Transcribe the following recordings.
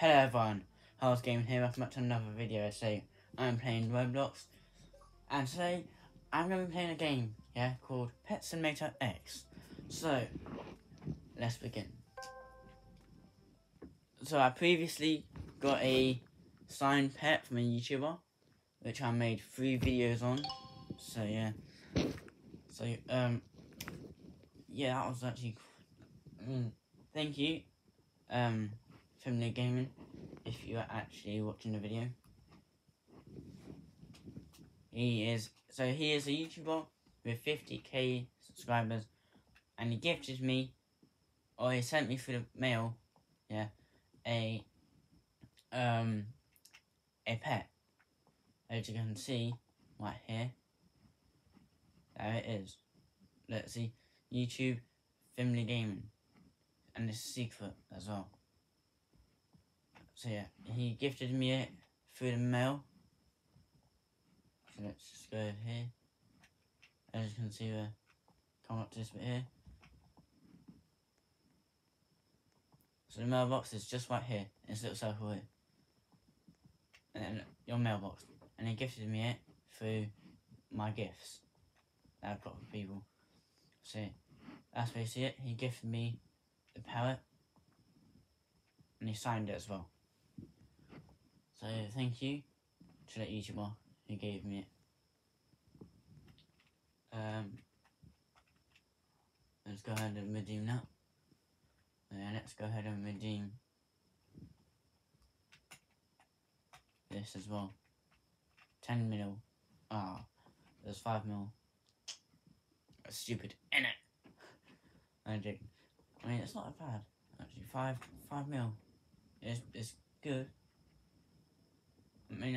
Hello everyone, Harlzz Gaming here, welcome back to another video. Today I'm playing Roblox, and today I'm going to be playing a game, yeah, called Pet Simulator X. So, let's begin. So I previously got a signed pet from a YouTuber, which I made three videos on. So yeah, so um, yeah, that was actually. Mm, thank you, um, Family Gaming, if you are actually watching the video. He is so he is a YouTuber with 50k subscribers, and he gifted me, or he sent me through the mail, yeah, a um a pet. As you can see, right here. There it is. Let's see, YouTube, Family Gaming, and it's secret as well. So yeah, he gifted me it through the mail. So let's just go over here. As you can see, we're coming up to this bit here. So the mailbox is just right here, in this little circle here. And then your mailbox. And he gifted me it through my gifts that I've got for people. So that's basically it. He gifted me the parrot and he signed it as well. So thank you to that YouTuber who gave me it. Um, let's go ahead and redeem that. Yeah, let's go ahead and redeem this as well. 10 mil. Ah, oh, there's 5 mil. That's stupid, in it. I. I mean, it's not bad. Actually, 5 5 mil. It's, it's good.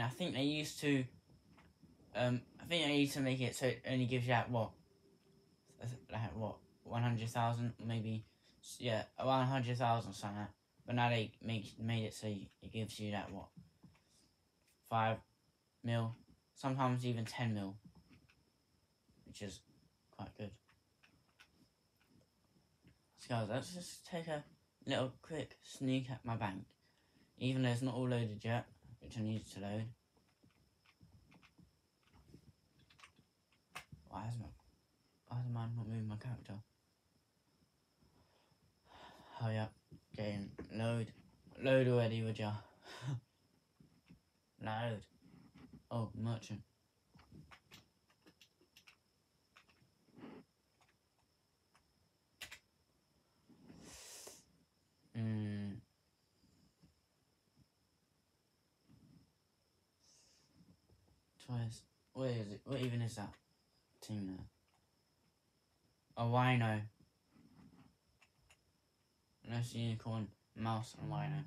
I think they used to. Um, I think they used to make it so it only gives you out what, like what, one hundred thousand, maybe, yeah, one hundred thousand something. But now they make made it so it gives you that what, five mil, sometimes even ten mil, which is quite good. So guys, let's just take a little quick sneak at my bank, even though it's not all loaded yet which I need to load. Why is my why is mine not moving my character? Hurry up, getting load. Load already, would ya? load. Oh, merchant. Hmm. What is it? What even is that team there? A rhino. Nice unicorn, mouse, and rhino.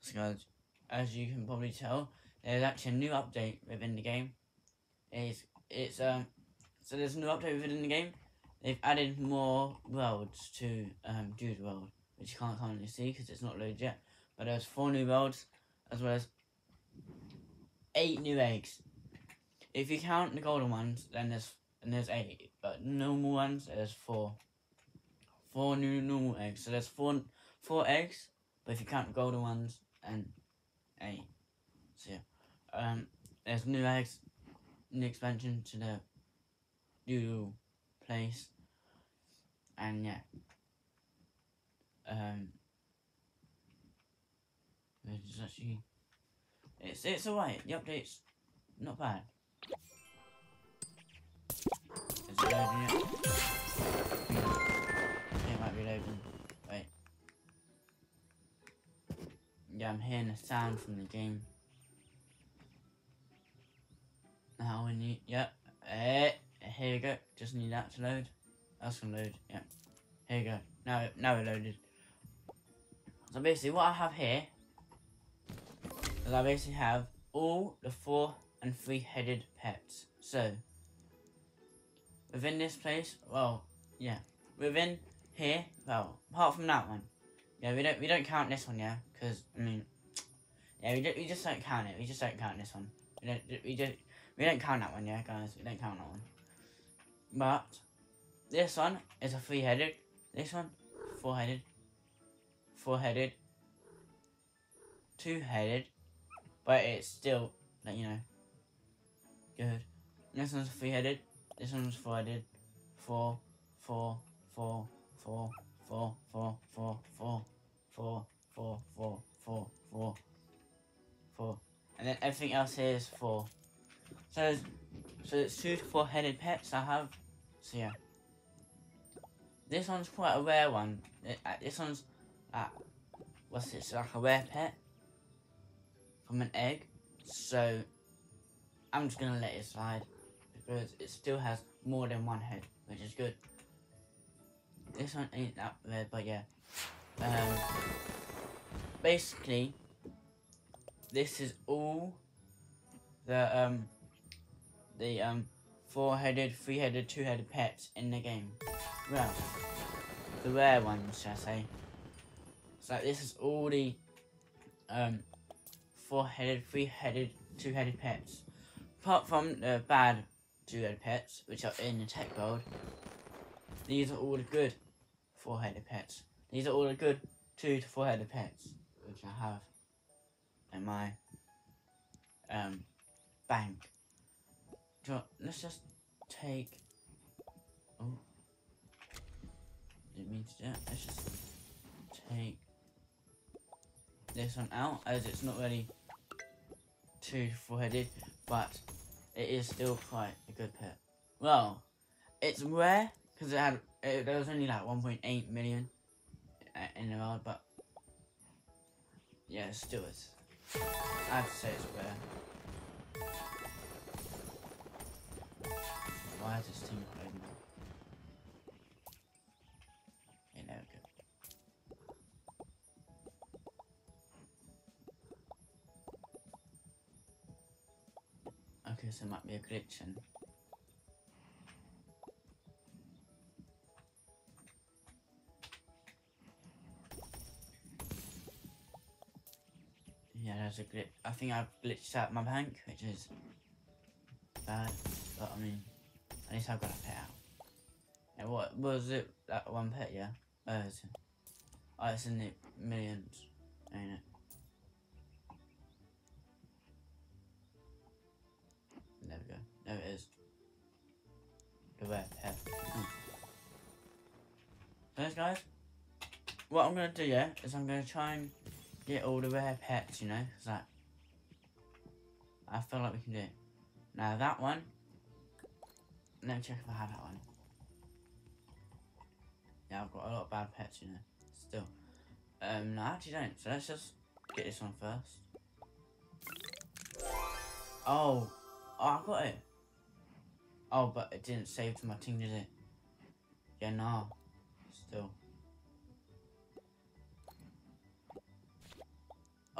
So guys, as you can probably tell, there's actually a new update within the game. It's it's um so there's a new update within the game. They've added more worlds to um Doodle World, which you can't currently see because it's not loaded yet. But there's four new worlds, as well as eight new eggs. If you count the golden ones, then there's and there's eight. But normal ones, there's four. Four new normal eggs. So there's four four eggs. But if you count the golden ones, and eight. So yeah. Um, there's new eggs, new expansion to the new place, and yeah. Um, it's actually, it's it's alright. The update's not bad. Is it loading yet? It might be loading. Wait. Yeah, I'm hearing a sound from the game. Now we need, yep. Eh, here we go. Just need that to load. That's gonna load. Yep. Here we go. Now, now it loaded. So basically, what I have here is I basically have all the four and three-headed pets. So, within this place, well, yeah, within here, well, apart from that one, yeah, we don't we don't count this one, yeah, because I mean, yeah, we don't, we just don't count it. We just don't count this one. We don't we just we don't count that one, yeah, guys. We don't count that one. But this one is a three-headed, This one, four-headed, four-headed, two-headed, but it's still, like, you know, good. This one's three-headed, this one's four-headed, four, four, four, four, four, four, four, four, four, four, four, four, four, four, and then everything else here is four. So, so it's two to four-headed pets I have. So yeah. This one's quite a rare one. Uh, this one's, uh, what's it? It's like a rare pet from an egg. So I'm just gonna let it slide because it still has more than one head, which is good. This one ain't that rare, but yeah. Um, basically, this is all the um the um four-headed, three-headed, two-headed pets in the game. Well, the rare ones, shall I say. So this is all the um four-headed, three-headed, two-headed pets. Apart from the bad two-headed pets, which are in the tech world, these are all the good four-headed pets. These are all the good two to four-headed pets, which I have in my um bank. So let's just take. Oh, didn't mean to do that. Let's just take this one out as it's not really too four-headed, but it is still quite a good pet. Well, it's rare because it had it, there was only like 1.8 million uh, in the world, but yeah, still is. I have to say it's rare. Why is this team So it might be a glitch in. Yeah, there's a glitch. I think I've glitched out my bank, which is bad. But I mean, at least I've got a pet out. And what was it? That one pet, yeah. Oh, it's, oh, it's in the millions, ain't it? Gonna do, yeah, is I'm gonna try and get all the rare pets, you know, 'cause that I feel like we can do it. Now that one, let me check if I have that one. Yeah, I've got a lot of bad pets, you know, still. Um, no, I actually don't. So let's just get this one first. Oh, oh, I got it. Oh, but it didn't save to my team, did it? Yeah, no, still.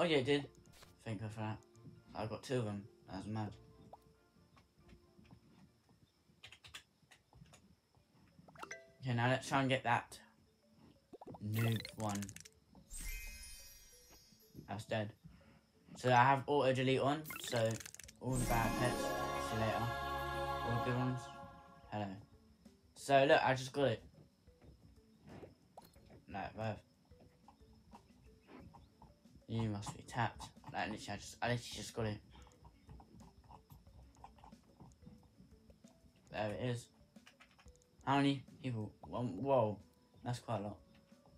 Oh yeah, it did. Thank God that. I got two of them. That was mad. Okay, now let's try and get that noob one. That's dead. So I have auto delete on, so all the bad pets. See you later. All the good ones. Hello. So look, I just got it. No, both. You must be tapped. Like, literally, I just, I literally just got it. There it is. How many people? One, whoa, that's quite a lot.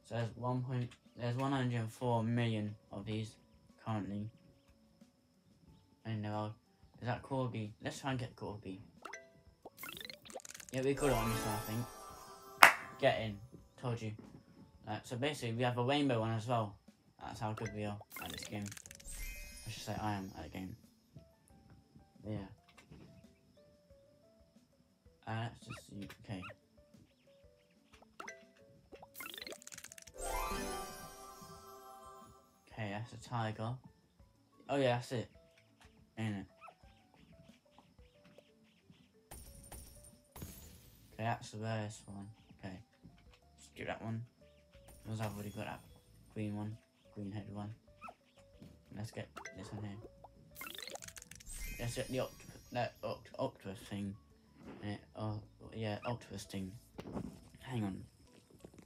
So there's one point. There's 104 million of these currently. In the world. Is that Corgi? Let's try and get Corgi. Yeah, we got it on this one, I think. Get in. Told you. Right, so basically, we have a rainbow one as well. That's how good we are at this game. I should say I am at a game. But yeah. Uh, let's just see. Okay. Okay, that's a tiger. Oh yeah, that's it. Ain't it? Okay, that's the rarest one. Okay. Let's do that one. Because I've already got that green one. Green headed one. Let's get this one here. Let's get the oct that oct octopus thing. Uh, oh, yeah, octopus thing. Hang on.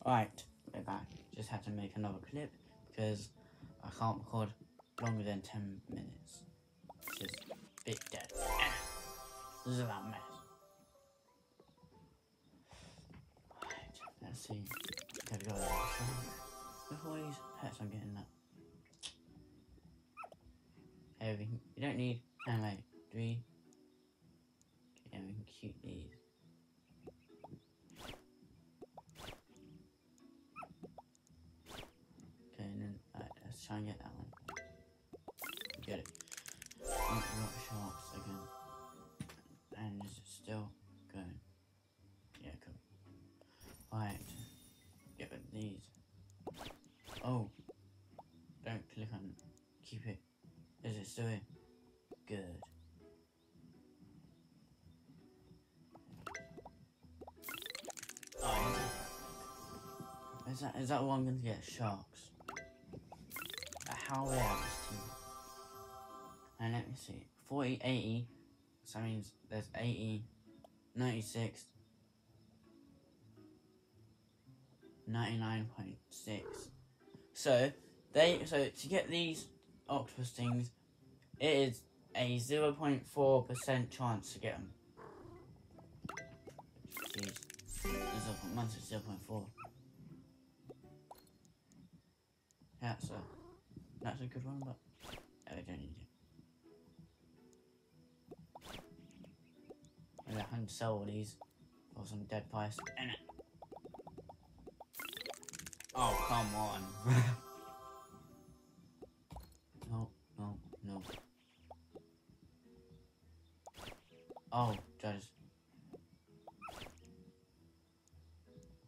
Right, we're back. Just had to make another clip because I can't record longer than 10 minutes. Which is a bit dead. This is a mess. Right, let's see. Gotta go. Look all these pets I'm getting that. Can, we don't need. Hang wait, do we? Yeah, we keep these. Okay, and then right, let's try and get that one. Get it. Oh, Here? Good. Oh. Is that is that what I'm going to get? Sharks. Uh, How rare this team? And let me see. 40, 80. So that means there's 80, 96, 99.6. So they so to get these octopus things, it is a 0.4 percent chance to get them. Jeez, mine's at 0.4. That's a that's a good one, but I don't need it. Maybe I can sell all these for some dead price. Oh, come on. Oh, just.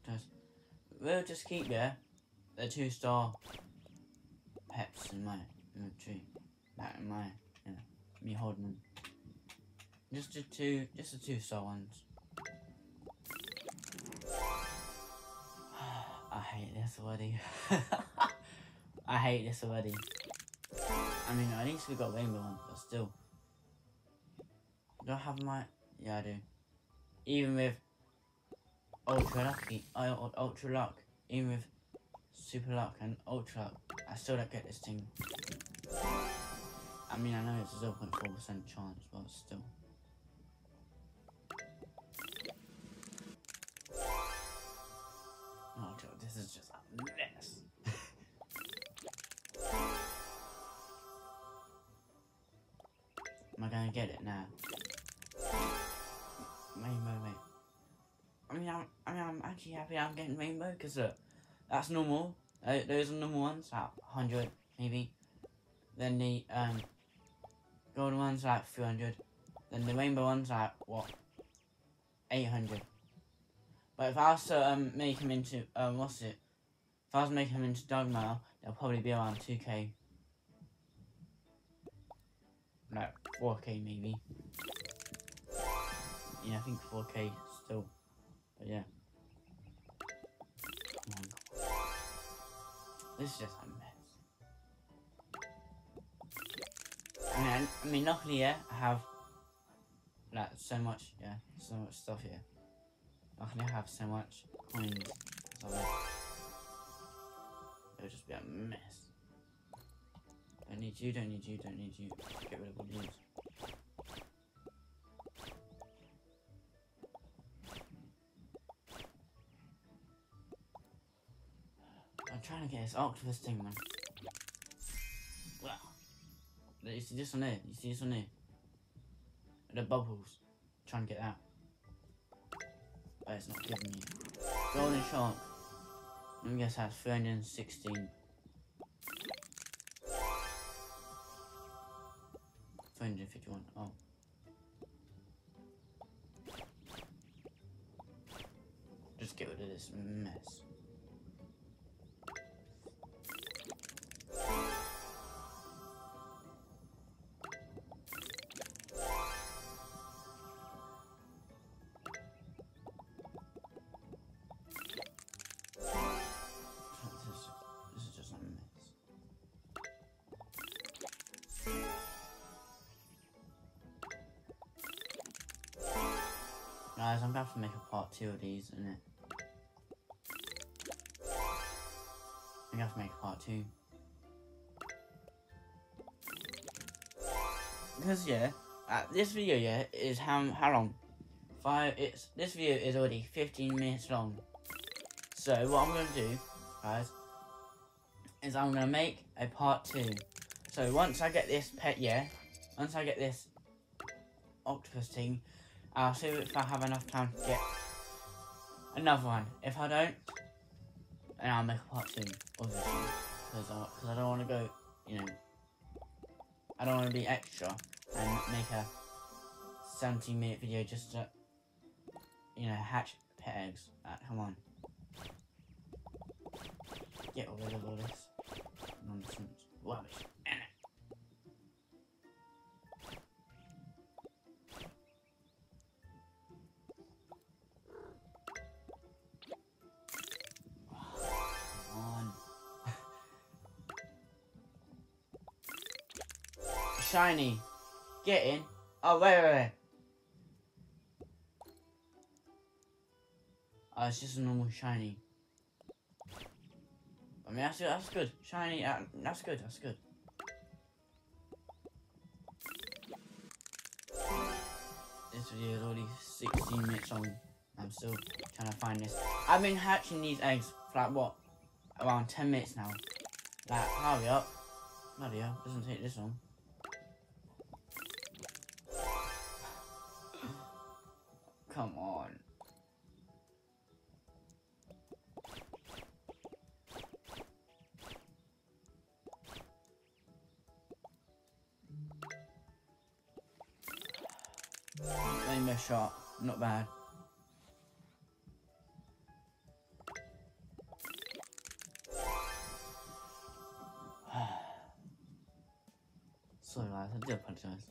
Just. We'll just keep, yeah, the two star pets in my inventory. That in my, yeah, me holding them. Just the two, just the two star ones. I hate this already. I hate this already. I mean, at least we got rainbow ones, but still. Do I have my? Yeah, I do. Even with ultra lucky, I uh, ultra luck, even with super luck and ultra luck, I still don't get this thing. I mean, I know it's a 0.4% chance, but still. Oh, Joe, this is just a mess. Am I gonna get it now? Rainbow, wait. I mean, I'm, I mean, I'm actually happy I'm getting rainbow because look, that's normal. Uh, those are normal ones, like 100 maybe. Then the um, golden ones like 300. Then the rainbow ones like what? 800. But if I was to um, make him into, um, what's it? If I was make him into dark matter, they'll probably be around 2k. No, 4k maybe. Yeah, I think 4k still. But yeah. This is just a mess. I mean, I, mean, luckily, yeah, I have like so much, yeah, so much stuff here. Luckily, I have so much coins. So it'll just be a mess. Don't need you, don't need you, don't need you. Get rid of all these. Trying to get this octopus thing, man. Wow. You see this one there? You see this one there? The bubbles. trying to get that. But it's not giving me. Golden shark. Me guess that's 316. 351. Oh. Just get rid of this mess. To make a part two of these, innit? We have to make a part two. Because yeah, uh, this video yeah is how how long? Five. It's this video is already 15 minutes long. So what I'm gonna do, guys, is I'm gonna make a part two. So once I get this pet, yeah, once I get this octopus thing, I'll see if I have enough time to get another one. If I don't, then I'll make a part two, obviously, because I, I don't want to go, you know, I don't want to be extra and make a 17 minute video just to, you know, hatch pet eggs. Uh, come on. Get rid of all this nonsense. Rubbish. Shiny. Get in. Oh, wait, wait, wait. Oh, it's just a normal shiny. I mean, that's, that's good. Shiny, uh, that's good, that's good. This video is already 16 minutes long. I'm still trying to find this. I've been hatching these eggs for like, what, around 10 minutes now. Like, hurry up. Bloody hell, doesn't take this long. Come on. Shot, not bad. Sorry guys, I do apologise.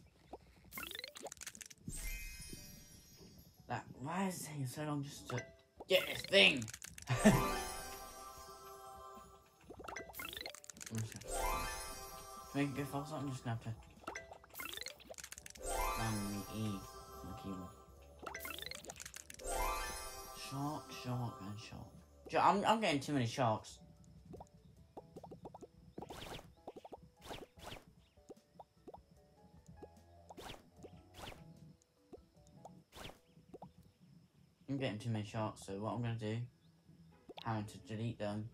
That why is it taking so long just to get this thing? I'm just gonna- Make it go I'm just gonna have to um, E on the keyboard. Shark, shark, and shark. I'm, I'm getting too many sharks. Too many sharks, so what I'm gonna do, having to delete them.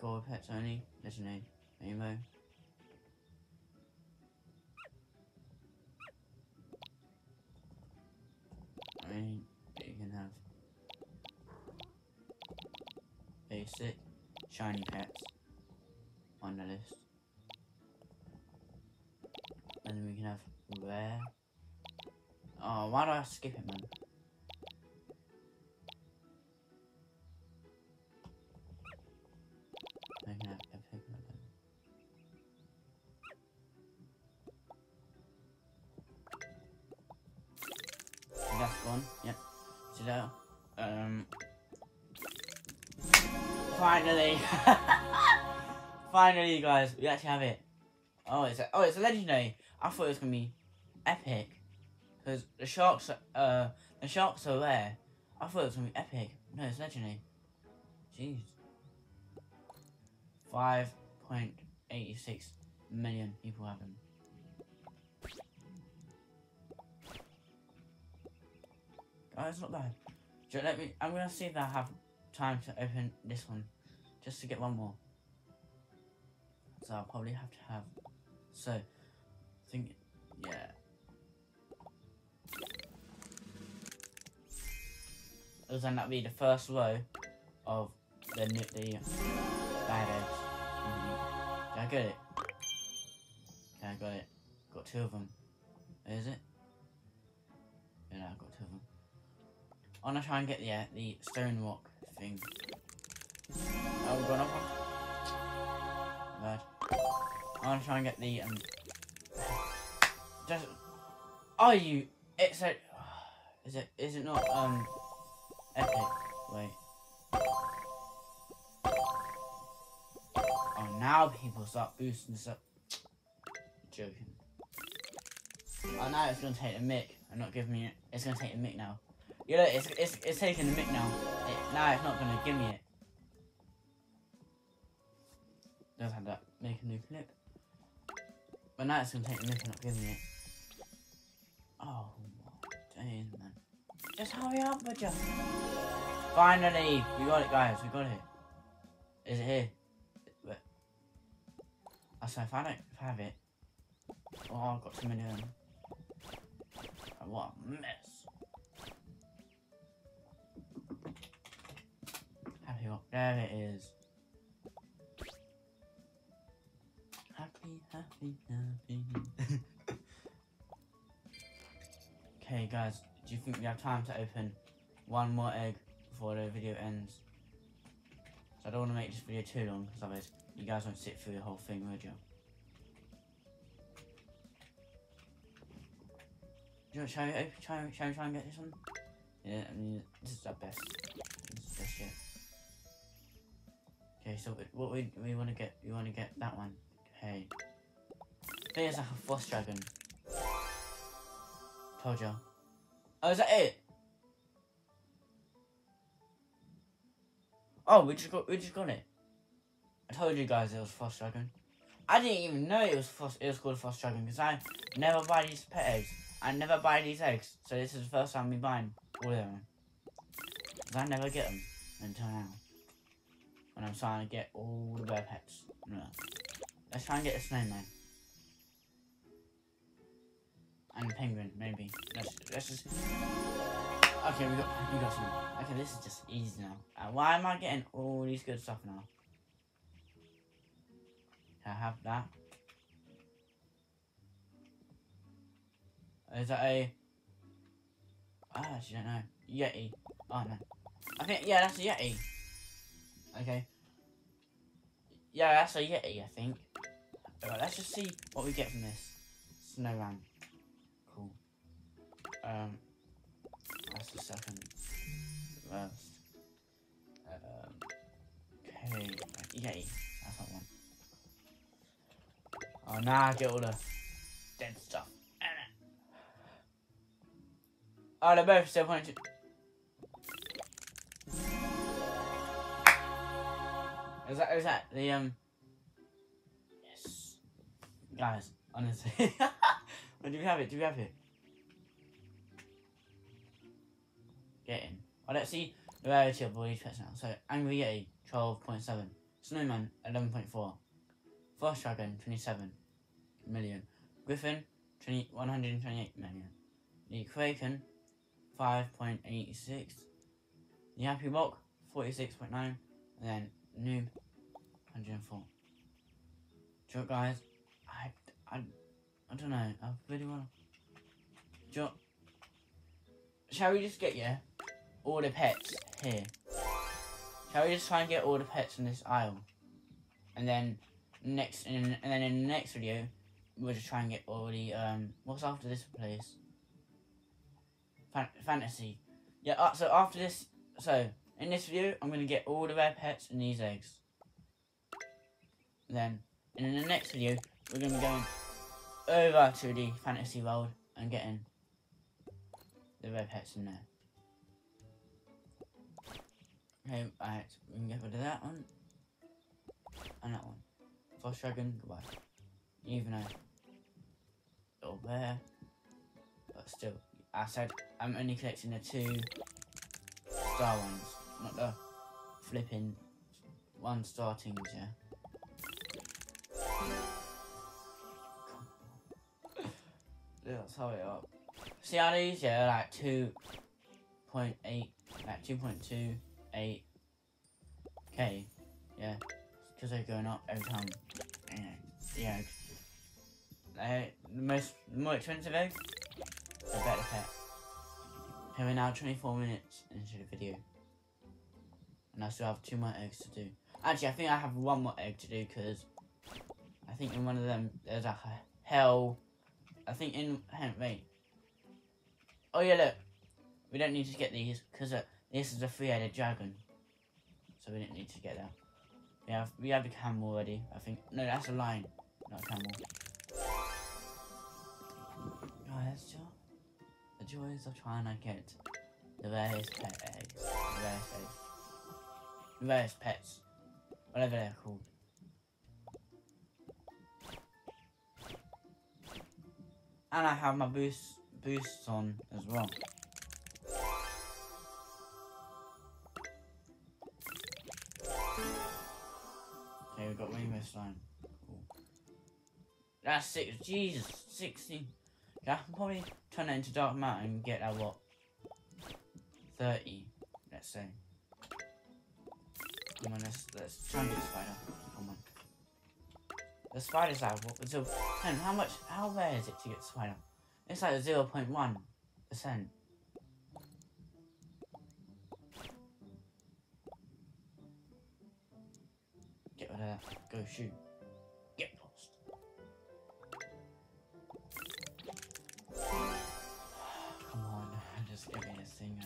Gold pets only, legendary, rainbow. I mean, you can have basic, shiny pets on the list. And then we can have rare. Oh, why do I skip it, man? Finally. Finally, guys, we actually have it. Oh, it's a, oh, it's a legendary. I thought it was gonna be epic, because the sharks, uh, the sharks are rare. I thought it was gonna be epic. No, it's legendary. Jeez. Five point eighty-six million people have them. Oh, it's not bad. Let me. I'm gonna see if I have time to open this one, just to get one more. So I'll probably have to have. So, I think, yeah. It'll then that be the first row of the the bad eggs. Mhm. Did I get it? Yeah, I got it. Got two of them. Is it? Yeah, I got two of them. I wanna try and get yeah the stone rock thing. Oh, we got another. Bad. I wanna try and get the um. Just. Are you? It's a. Is it? Is it not um? Epic. Wait. Oh, now people start boosting this up. Joking. Oh, now it's gonna take a mic and not give me it. It's gonna take a mic now. You know, it's, it's, it's taking the mic now. It, now it's not gonna give me it. Just had to make a new clip. But now it's gonna take minute not giving it. Oh my days, man. Just hurry up, would you? Finally! We got it, guys. We got it. Is it here? Wait. Oh, so if I don't have it. Oh, I've got too many of them. What a mess. Happy. There it is. Happy, okay, guys. Do you think we have time to open one more egg before the video ends? So I don't want to make this video too long, because otherwise you guys won't sit through the whole thing, would you? Do you want, open, try, shall we try and get this one? Yeah, I mean, this is our best. This is best. Okay, so what we we want to get, we want to get that one. Okay. Think it's like a frost dragon. Told you. Oh, is that it? Oh, we just got we just got it. I told you guys it was frost dragon. I didn't even know it was frost. It was called frost dragon because I never buy these pet eggs. I never buy these eggs, so this is the first time we buying all of them. 'Cause I never get them until now. When I'm trying to get all the bear pets. Let's try and get a snowman. And penguin, maybe. Let's, let's just... Okay, we got, we got some. Okay, this is just easy now. Uh, why am I getting all these good stuff now? Can I have that? Is that a... Ah, I actually don't know. Yeti. Oh, no. I think, yeah, that's a Yeti. Okay. Yeah, that's a Yeti, I think. Alright, let's just see what we get from this. Snowman. Um, that's the second last. Um, okay, Yeti. That's that one. Oh, now I get all the dead stuff. Oh, they're both still pointing. Is that is that the um? Yes, guys. Honestly, do we have it? Do we have it? Get in. Oh, let's see the rarity of all these pets now. So Angry Yeti, twelve point seven. Snowman, eleven point four. Frost Dragon, twenty-seven million. Griffin, 20, 128 million. The Kraken, 5.86. The Happy Rock, 46.9. And then Noob, 104. Do you guys? I, I, I don't know. I really want to. Do? Shall we just get, yeah, all the pets here? Shall we just try and get all the pets in this aisle? And then next, and, and then in the next video, we'll just try and get all the, um, what's after this place? Fan- fantasy. Yeah, uh, so after this, so in this video, I'm going to get all the rare pets and these eggs. Then, in the next video, we're going to be going over to the fantasy world and getting the rare pets in there. Okay, alright, so we can get rid of that one. And that one. Frost Dragon, goodbye. Even though little bear. But still, I said I'm only collecting the two star ones, not the flipping one starting things, yeah. Let's hurry up. See how these are yeah, like 2.8, like 2.2. 8k. Yeah, because they're going up every time. Yeah, the eggs. They, the most more expensive eggs, the better pet. So we're now 24 minutes into the video. And I still have two more eggs to do. Actually, I think I have one more egg to do because I think in one of them there's a hell. I think in. Wait. Oh, yeah, look. We don't need to get these because this is a three-headed dragon. So we didn't need to get that. We have we have a camel already, I think. No, that's a lion, not a camel. Oh. The joys of trying to get the rarest pet eggs. The rarest eggs. The rarest pets. Whatever they're called. And I have my boost boosts on as well. this time. Cool. That's six. Jesus, 16. I can probably turn it into dark matter and get that what? 30, let's say. Come on, let's, let's try to get the spider. Come on. The spider's out. what, so, how much, how rare is it to get spider? It's like 0.1%. Go shoot. Get lost. Come on, just give me this thing.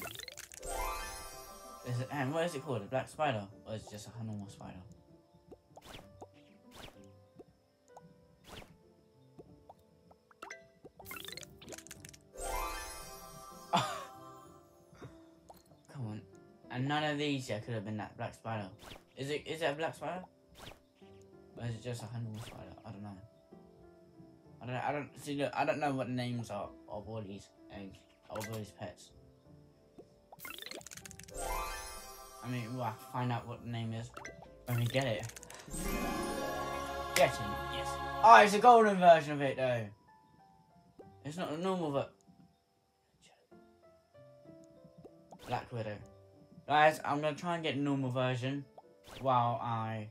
Is it, and what is it called? A black spider? Or is it just a normal spider? Come on. And none of these yeah could have been that black spider. Is it is it a black spider? Or is it just a normal spider? I don't know. I don't I don't see look, I don't know what names are of all these eggs of all these pets. I mean we'll have to find out what the name is when we get it. Getting yes. Oh it's a golden version of it though. It's not a normal ver Black Widow. Guys, I'm gonna try and get normal version while I,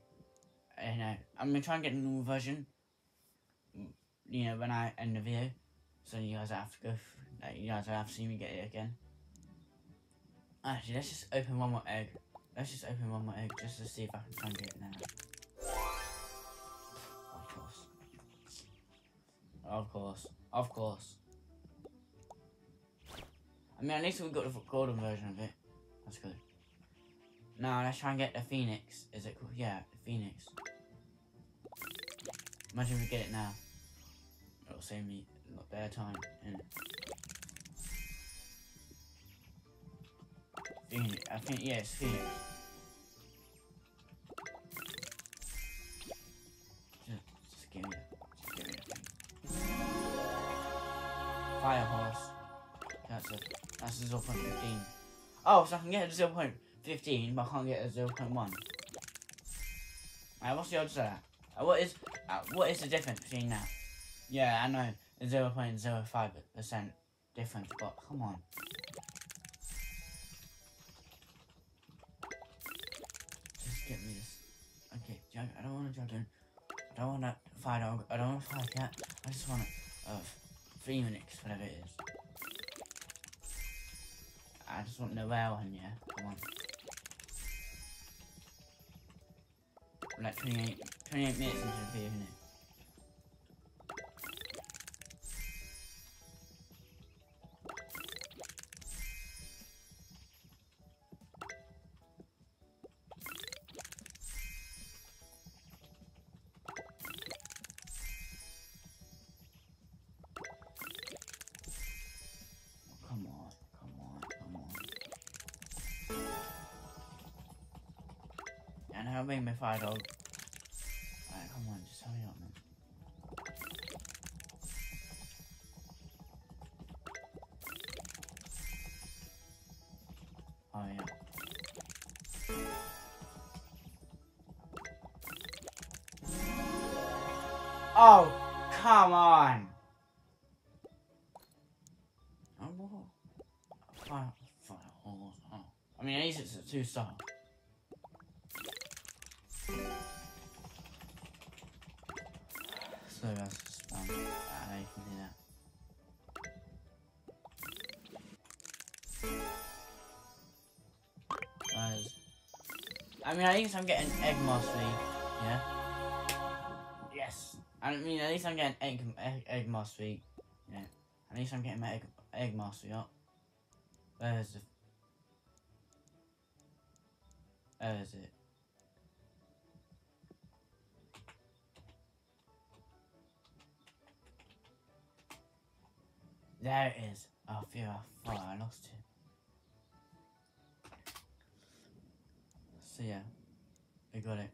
you uh, know, I'm gonna try and get a normal version. You know, when I end the video, so you guys have to go. Like, you guys have to see me get it again. Actually, let's just open one more egg. Let's just open one more egg just to see if I can get it now. Of course. Of course. Of course. I mean, at least we got the golden version of it. That's good. Now let's try and get the phoenix. Is it called? Yeah, the phoenix. Imagine if we get it now. It'll save me a lot better time. Phoenix. I think yes, phoenix. Fire horse. That's a that's a 0.15. Oh, so I can get a 0.15, but I can't get a 0.1. Alright, what's the odds of that? Uh, what is uh, what is the difference between that? Yeah, I know, 0.05% difference, but come on. Just get me this. Okay, Jug, I don't want a dragon. I don't want a fire dog. I don't want a fire cat. I just want a, a phoenix, whatever it is. I just want rare one, yeah? Come on. Like 28, 28 minutes into the I mean, at least it's a two star. So that's just um, you can do that. Guys, I mean, at least I'm getting egg mastery, yeah. Yes. I mean, at least I'm getting egg egg, egg mastery, yeah. At least I'm getting my egg egg mastery up. Where's the? Where is it? There it is. I feel I thought I lost it. So yeah, we got it.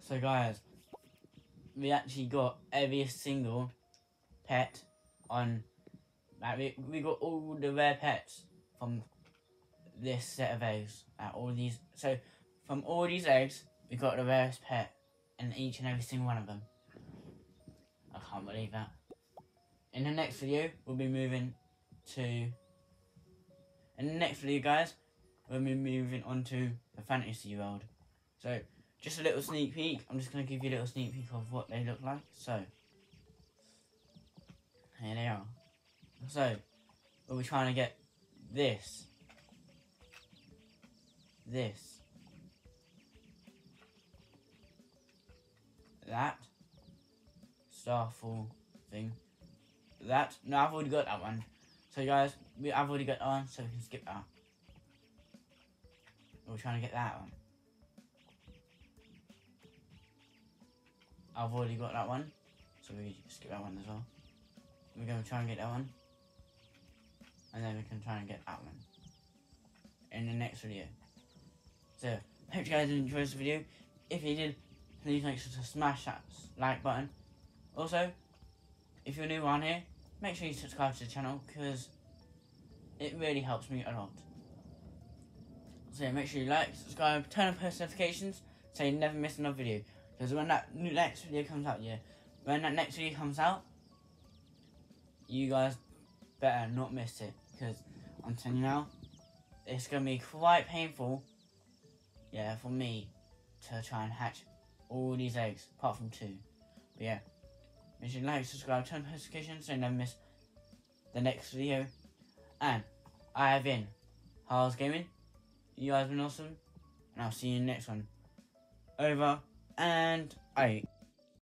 So guys, we actually got every single pet on. Like we we got all the rare pets from this set of eggs. Like all these. So from all these eggs, we got the rarest pet in each and every single one of them. I can't believe that. In the next video, we'll be moving to. In the next video, guys, we'll be moving on to the fantasy world. So, just a little sneak peek. I'm just going to give you a little sneak peek of what they look like. So, here they are. So, we'll be trying to get this, this, that, starfall thing, that. No, I've already got that one. So, guys, we, I've already got that one, so we can skip that. We're trying to get that one. I've already got that one, so we skip that one as well. We're going to try and get that one. And then we can try and get that one. In the next video. So, hope you guys enjoyed this video. If you did, please make sure to smash that like button. Also, if you're new on here, make sure you subscribe to the channel because it really helps me a lot. So yeah, make sure you like, subscribe, turn on post notifications so you never miss another video. Because when that next video comes out, yeah, when that next video comes out, you guys better not miss it. Because I'm telling you now, it's going to be quite painful, yeah, for me to try and hatch all these eggs, apart from two. But yeah, make sure you like, subscribe, turn on notifications so you never miss the next video. And I have been Harlzz Gaming. You guys have been awesome. And I'll see you in the next one. Over and out.